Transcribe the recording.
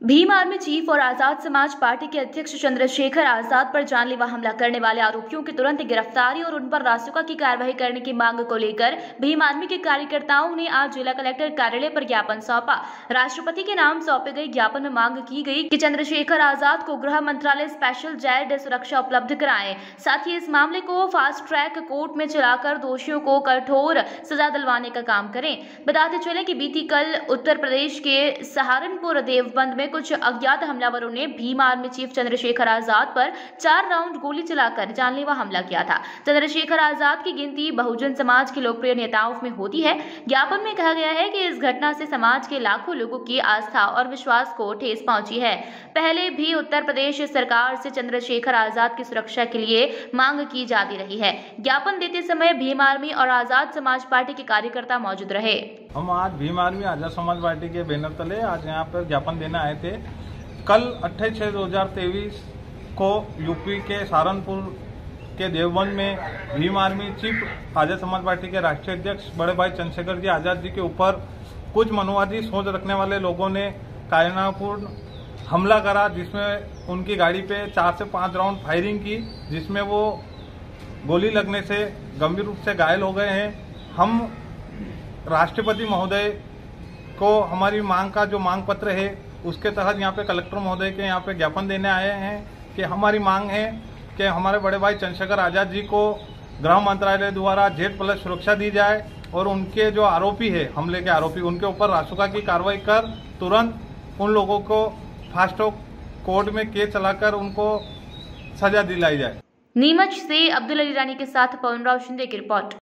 Bhim army chief और आज़ाद समाज party के अध्यक्ष चंद्रशेखर आज़ाद पर जानलेवा हमला करने वाले आरोपियों की तुरंत गिरफ्तारी और उन पर रासुका की कार्रवाई करने की मांग को लेकर भीम आर्मी के कार्यकर्ताओं ने आज जिला कलेक्टर कार्यालय पर ज्ञापन सौंपा। राष्ट्रपति के नाम सौंपे गए ज्ञापन में मांग की गई कि चंद्रशेखर आज़ाद को गृह मंत्रालय स्पेशल जेड सुरक्षा उपलब्ध कराए। साथ ही इस मामले को फास्ट ट्रैक कोर्ट में चलाकर दोषियों को कठोर सजा दिलवाने का काम करें। बताते चले की बीती कल उत्तर प्रदेश के सहारनपुर देवबंद में कुछ अज्ञात हमलावरों ने भीम आर्मी चीफ चंद्रशेखर आज़ाद पर चार राउंड गोली चलाकर जानलेवा हमला किया था। चंद्रशेखर आज़ाद की गिनती बहुजन समाज के लोकप्रिय नेताओं में होती है। ज्ञापन में कहा गया है कि इस घटना से समाज के लाखों लोगों की आस्था और विश्वास को ठेस पहुँची है। पहले भी उत्तर प्रदेश सरकार से चंद्रशेखर आज़ाद की सुरक्षा के लिए मांग की जाती रही है। ज्ञापन देते समय भीम आर्मी और आज़ाद समाज पार्टी के कार्यकर्ता मौजूद रहे। हम आज भीम आर्मी आज़ाद समाज पार्टी के बैनर तले आज यहाँ पर ज्ञापन देने आए थे। कल अट्ठाईस छः दो हज़ार तेईस को यूपी के सहारनपुर के देवबंद में भीम आर्मी चीफ आज़ाद समाज पार्टी के राष्ट्रीय अध्यक्ष बड़े भाई चंद्रशेखर जी आज़ाद जी के ऊपर कुछ मनुवादी सोच रखने वाले लोगों ने कायनापूर्ण हमला करा, जिसमें उनकी गाड़ी पे चार से पाँच राउंड फायरिंग की, जिसमें वो गोली लगने से गंभीर रूप से घायल हो गए हैं। हम राष्ट्रपति महोदय को हमारी मांग का जो मांग पत्र है, उसके तहत यहाँ पे कलेक्टर महोदय के यहाँ पे ज्ञापन देने आए हैं कि हमारी मांग है कि हमारे बड़े भाई चंद्रशेखर आज़ाद जी को गृह मंत्रालय द्वारा जेट प्लस सुरक्षा दी जाए और उनके जो आरोपी है, हमले के आरोपी, उनके ऊपर रासुका की कार्रवाई कर तुरंत उन लोगों को फास्ट कोर्ट में केस चलाकर उनको सजा दिलाई जाए। नीमच से अब्दुल अली रानी के साथ पवन राव शिंदे की रिपोर्ट।